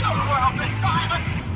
Don't go help Simon!